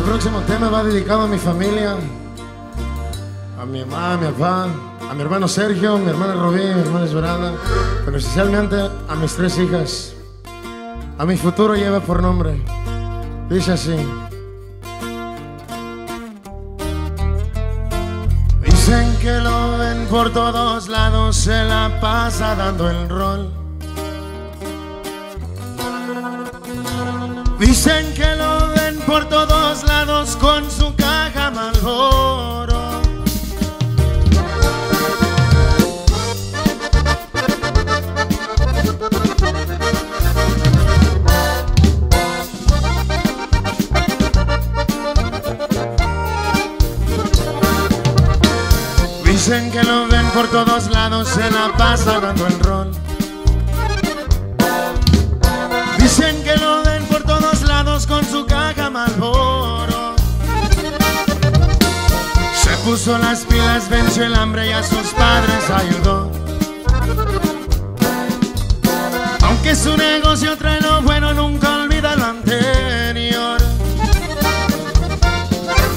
Este próximo tema va dedicado a mi familia, a mi mamá, a mi papá, a mi hermano Sergio, mi hermana Robí, a mi hermana Esmeralda, pero especialmente a mis tres hijas. A mi futuro lleva por nombre. Dice así. Dicen que lo ven por todos lados, se la pasa dando el rol. Dicen que lo por todos lados con su caja Malboro. Dicen que lo ven por todos lados, se la pasa dando el rol. Puso las pilas, venció el hambre y a sus padres ayudó. Aunque su negocio trae lo bueno, nunca olvida lo anterior.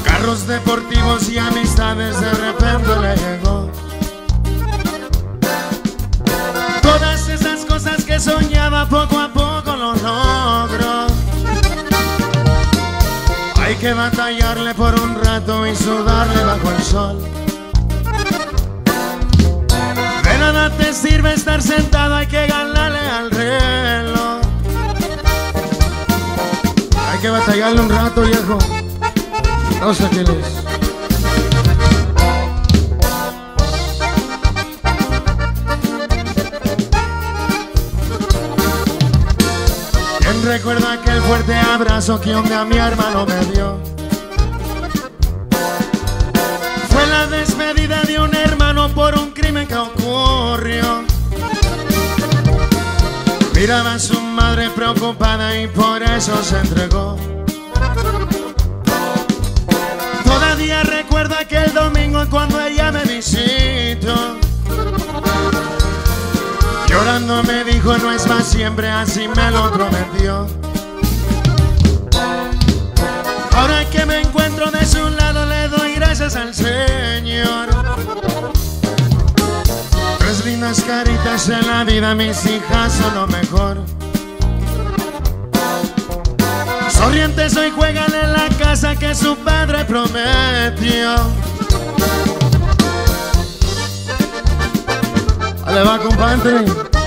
Carros deportivos y amistades de repente le llegó. Todas esas cosas que soñaba poco a poco que batallarle por un rato y sudarle bajo el sol. De nada te sirve estar sentado, hay que ganarle al reloj. Hay que batallarle un rato, viejo. No sé quién es. ¿Quién recuerda aquel fuerte abrazo que un día mi hermano me dio? Fue la despedida de un hermano por un crimen que ocurrió. Miraba a su madre preocupada y por eso se entregó. Llorando me dijo no es más siempre así me lo prometió. Ahora que me encuentro de su lado le doy gracias al Señor. Tres lindas caritas en la vida, mis hijas son lo mejor. Sonrientes hoy juegan en la casa que su padre prometió. Le va, compadre.